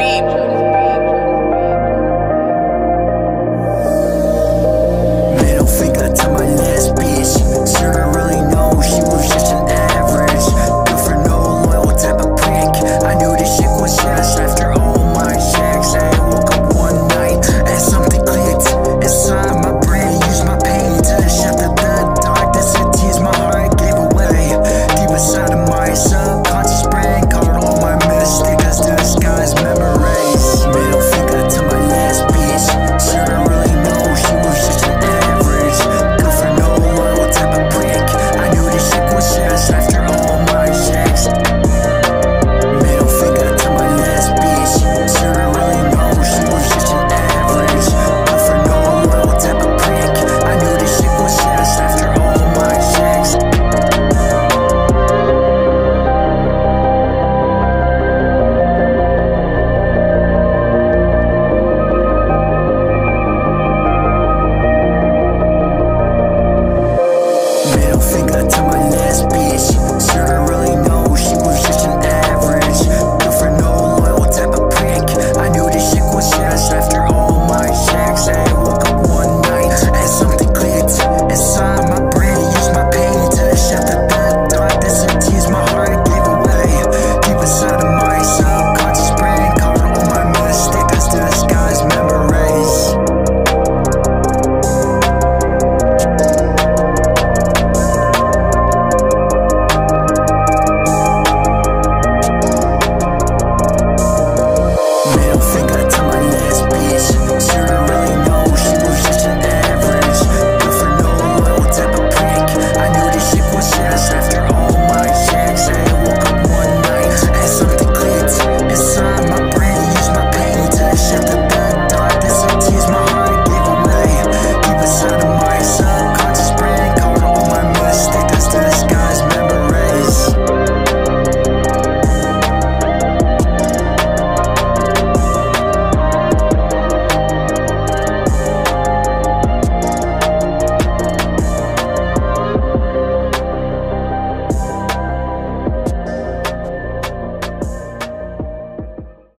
beat.